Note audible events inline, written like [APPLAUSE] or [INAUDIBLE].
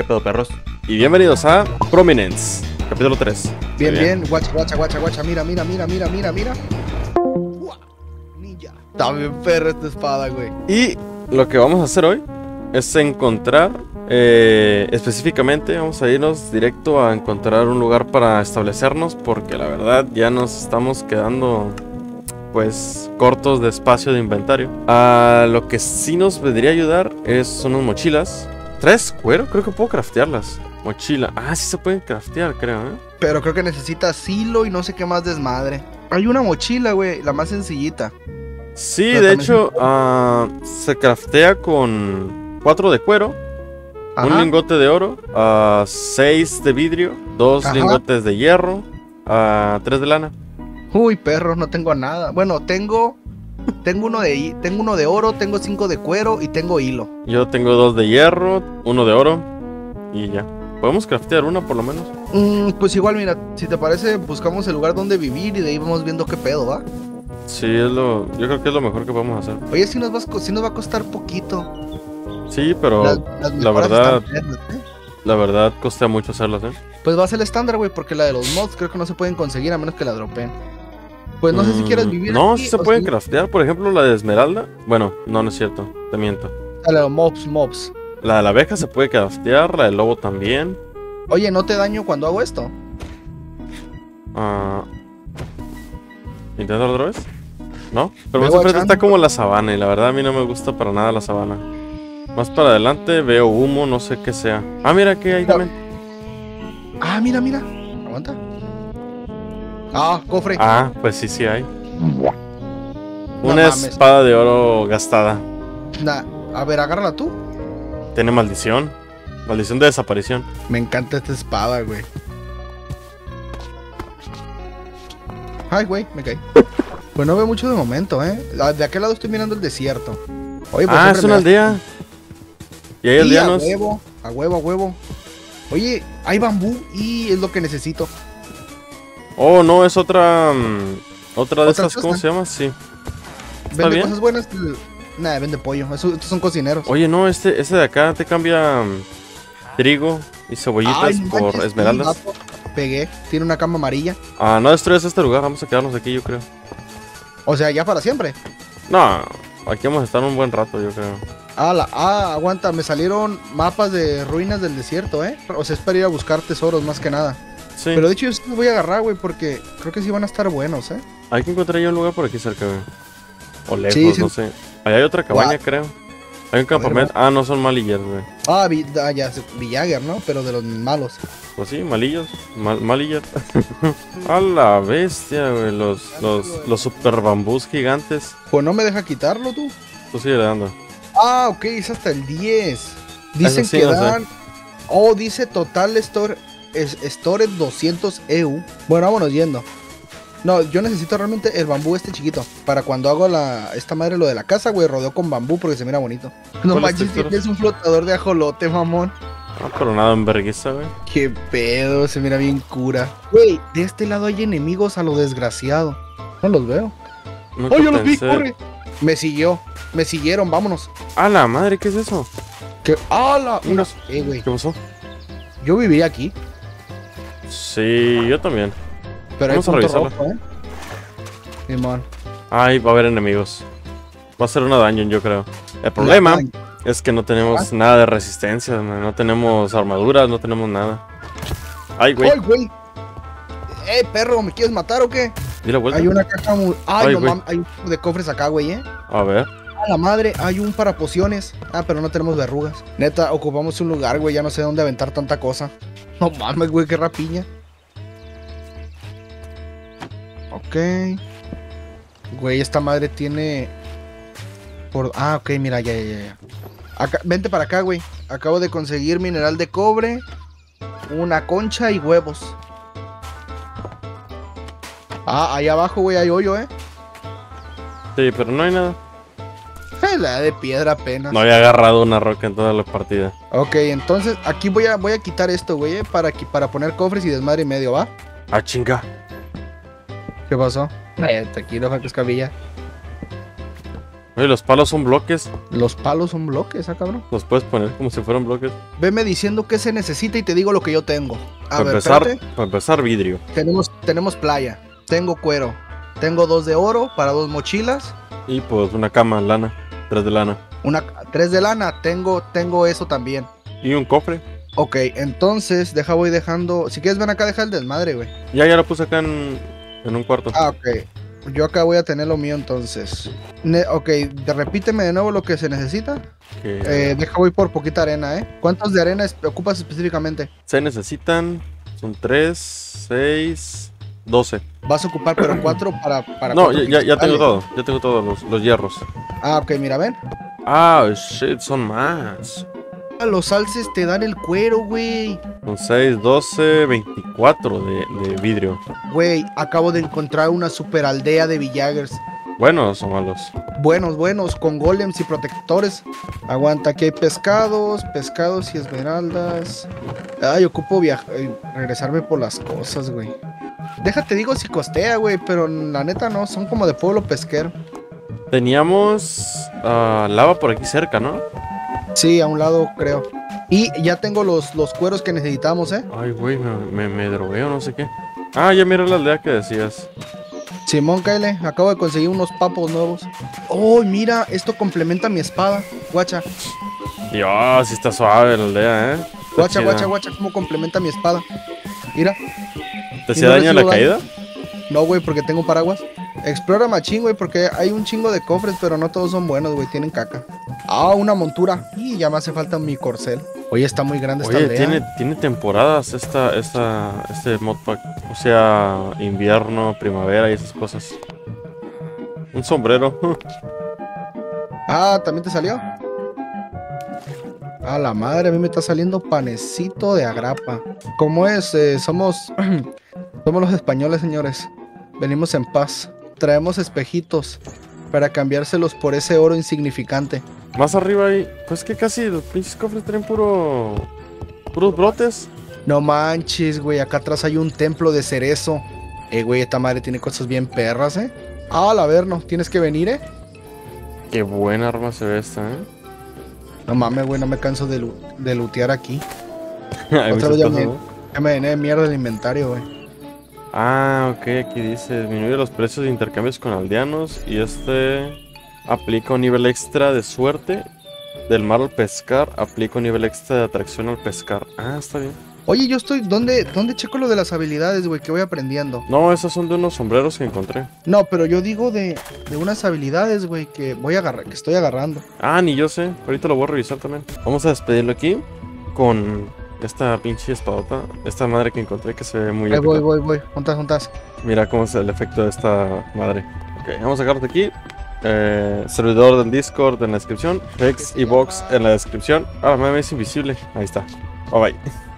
¿Qué pedo, perros? Y bienvenidos a Prominence, capítulo 3. Bien, bien, guacha, guacha, guacha, guacha, mira, mira, mira, mira, mira, mira. Ninja. Está bien perra esta espada, güey. Y lo que vamos a hacer hoy es encontrar, eh, específicamente, vamos a irnos directo a encontrar un lugar para establecernos, porque la verdad ya nos estamos quedando, pues, cortos de espacio de inventario. A lo que sí nos vendría a ayudar es unas mochilas. ¿Tres cuero? Creo que puedo craftearlas. Mochila. Ah, sí se pueden craftear, creo, ¿eh? Pero creo que necesita silo y no sé qué más desmadre. Hay una mochila, güey, la más sencillita. Sí, Pero de hecho, ah, se craftea con cuatro de cuero, un lingote de oro, ah, seis de vidrio, dos Ajá. lingotes de hierro, ah, tres de lana. Uy, perro, no tengo nada. Bueno, tengo. Tengo uno de tengo uno de oro, tengo cinco de cuero y tengo hilo. Yo tengo dos de hierro, uno de oro y ya. Podemos craftear una por lo menos. Mm, pues igual, mira, si te parece, buscamos el lugar donde vivir y de ahí vamos viendo qué pedo, ¿va? Sí, es lo, yo creo que es lo mejor que podemos hacer. Oye, si nos, vas, co- sí nos va a costar poquito. Sí, pero Las- las la verdad- ¿eh? la verdad costea mucho hacerlas, ¿eh? Pues va a ser el estándar, güey, porque la de los mods creo que no se pueden conseguir a menos que la dropeen. Pues no sé si quieres Mm, vivir No, aquí sí se pueden si- craftear, por ejemplo, la de esmeralda. Bueno, no, no es cierto, te miento. A la de los mobs, mobs. La de la abeja se puede craftear, la del lobo también. Oye, ¿no te daño cuando hago esto? Ah, ¿Intentar otra vez? ¿No? Pero más enfrente está como la sabana y la verdad a mí no me gusta para nada la sabana. Más para adelante veo humo, no sé qué sea. Ah, mira que hay Mira. también. Ah, mira, mira. Aguanta. Ah, cofre. Ah, pues sí, sí hay. No Una mames. espada de oro gastada. Na- a ver, agárrala tú. Tiene maldición. Maldición de desaparición. Me encanta esta espada, güey. Ay, güey, me caí. Pues no veo mucho de momento, ¿eh? De aquel lado estoy mirando el desierto. Oye, pues ah, es una aldea. Y hay Sí, a aldeanos. huevo, a huevo, a huevo. Oye, hay bambú y es lo que necesito. Oh, no, es otra. mm, otra de ¿Otra esas, ¿cómo se llama? Sí. Vende bien? cosas buenas. Nada, vende pollo. Estos son cocineros. Oye, no, este, este de acá te cambia mm, trigo y cebollitas Ay, no por manches, esmeraldas. Pegué. Tiene una cama amarilla. Ah, no destruyas este lugar, vamos a quedarnos aquí, yo creo. O sea, ya para siempre. No, aquí vamos a estar un buen rato, yo creo. Ah, la, ah, aguanta. Me salieron mapas de ruinas del desierto, ¿eh? O sea, es para ir a buscar tesoros más que nada. Sí, Pero de hecho, yo sí los voy a agarrar, güey, porque creo que sí van a estar buenos, ¿eh? hay que encontrar ya un lugar por aquí cerca, güey. O lejos, Sí, sí. no sé. Allá hay otra cabaña, creo. Hay un campamento. Ah, no son malillas, güey. Ah, Vi- ah, ya, Villager, ¿no? Pero de los malos. Pues sí, malillos. Mal, malillas. [LAUGHS] a la bestia, güey. Los, los, los super bambús gigantes. Pues no me deja quitarlo, tú. Tú sigue dando. Ah, ok, es hasta el 10. Dicen sí, que no sé. dan. Oh, dice total store, store 200 EU. Bueno, vámonos yendo. No, yo necesito realmente el bambú este chiquito. Para cuando hago la esta madre lo de la casa, güey, rodeo con bambú porque se mira bonito. No ¿Cuáles manches, tienes un flotador de ajolote, mamón. Ah, pero nada en vergüenza, güey. Qué pedo, se mira bien cura. Güey, de este lado hay enemigos a lo desgraciado. No los veo. ¡Oh, yo los vi! ¡Corre! Me siguió. Me siguieron, vámonos. ¡A la madre! ¿Qué es eso? ¡Hala! Mira, Unos- eh, güey. ¿Qué pasó? Yo viviría aquí. Sí, yo también. Pero Vamos a hay punto revisarla. rojo, ¿eh? Ay, va a haber enemigos. Va a ser una dungeon, yo creo. El problema es que no tenemos nada de resistencia, man. no tenemos armaduras, no tenemos nada. Ay, güey, ¡Ay, güey! ¡Eh, perro! ¿Me quieres matar o qué? di la vuelta. Hay una caja muy. ¡Ay, Ay, no mames! Hay un de cofres acá, güey, ¿eh? A ver. A la madre, hay un para pociones. Ah, pero no tenemos verrugas. Neta, ocupamos un lugar, güey. Ya no sé dónde aventar tanta cosa. No mames, güey, qué rapiña. Ok. Güey, esta madre tiene. Por... Ah, ok, mira, ya, ya, ya, vente para acá, güey. Acabo de conseguir mineral de cobre, una concha y huevos. Ah, ahí abajo, güey, hay hoyo, ¿eh? Sí, pero no hay nada. La de piedra apenas. No había agarrado una roca en toda la partida. Ok, entonces aquí voy a, voy a quitar esto, güey, eh, para, qui- para poner cofres y desmadre y medio, ¿va? Ah, chinga. ¿Qué pasó? Eh, tranquilo, Juan Cascabilla. Oye, los palos son bloques. Los palos son bloques, ¿ah, cabrón? Los puedes poner como si fueran bloques. Veme diciendo qué se necesita y te digo lo que yo tengo. A Para ver, empezar, espérate. para empezar, vidrio. Tenemos, tenemos playa. Tengo cuero. Tengo dos de oro para dos mochilas. Y pues una cama, lana. Tres de lana. Una, tres de lana. Tengo, tengo eso también. Y un cofre. Ok, entonces, deja, voy dejando. Si quieres, ven acá, deja el desmadre, güey. Ya, ya lo puse acá en, en un cuarto. Ah, ok. Yo acá voy a tener lo mío entonces. Ne- ok, de- repíteme de nuevo lo que se necesita. Que Eh, deja, voy por poquita arena, ¿eh? ¿Cuántos de arena es- ocupas específicamente? se necesitan. Son tres, seis, doce. Vas a ocupar, pero cuatro para. para No, ya, ya, ya tengo todo. Ya tengo todos los, los hierros. Ah, ok, mira, ven. Ah, shit, son más. Ah, Los alces te dan el cuero, güey. Son 6, 12, 24 de, de vidrio. Güey, acabo de encontrar una super aldea de villagers. ¿Buenos o malos? Buenos, buenos, con golems y protectores. Aguanta, aquí hay pescados, pescados y esmeraldas. Ay, ocupo viajar, regresarme por las cosas, güey. Déjate, digo si costea, güey, pero la neta no, son como de pueblo pesquero. Teníamos ah, lava por aquí cerca, ¿no? Sí, a un lado creo. Y ya tengo los, los cueros que necesitamos, ¿eh? Ay, güey, me, me, me drogué o no sé qué. Ah, ya mira la aldea que decías. Simón, Kyle, acabo de conseguir unos papos nuevos. Oh, mira, esto complementa mi espada. Guacha, Dios, sí está suave la aldea, ¿eh? Está guacha, chida. guacha, guacha, cómo complementa mi espada. Mira, ¿Te hacía no daño la caída? no, güey, porque tengo paraguas. Explora machín, güey, porque hay un chingo de cofres, pero no todos son buenos, güey, tienen caca. Ah, una montura. Y ya me hace falta mi corcel. Oye, está muy grande esta aldea. tiene, tiene temporadas esta, esta, este modpack. O sea, invierno, primavera y esas cosas. Un sombrero. [LAUGHS] Ah, ¿también te salió? A la madre, a mí me está saliendo panecito de agrapa. ¿Cómo es? Eh, somos, [CLEARS THROAT] somos los españoles, señores. Venimos en paz. Traemos espejitos para cambiárselos por ese oro insignificante. Más arriba ahí. Pues que casi los pinches cofres tienen puro. puros brotes. No manches, güey. Acá atrás hay un templo de cerezo. Eh, güey, esta madre tiene cosas bien perras, ¿eh? Ah, la ver, no. Tienes que venir, ¿eh? Qué buena arma se ve esta, ¿eh? No mames, güey. No me canso de, lu- de lootear aquí. [LAUGHS] Otra vez ya me, ya me llené de mierda el inventario, güey. Ah, ok, aquí dice disminuye los precios de intercambios con aldeanos y este aplica un nivel extra de suerte del mar al pescar, aplica un nivel extra de atracción al pescar. Ah, está bien. Oye, yo estoy. ¿Dónde, dónde checo lo de las habilidades, güey? Que voy aprendiendo. No, esos son de unos sombreros que encontré. No, pero yo digo de, de unas habilidades, güey, que voy a agarrar, que estoy agarrando. Ah, ni yo sé, ahorita lo voy a revisar también. Vamos a despedirlo aquí con esta pinche espadota, esta madre que encontré que se ve muy Ahí épica. voy, voy, voy. Juntas, juntas. Mira cómo es el efecto de esta madre. Ok, vamos a sacarte aquí. Eh, servidor del Discord en la descripción. Hex y Box en la descripción. Ah, me es invisible. Ahí está. Bye bye.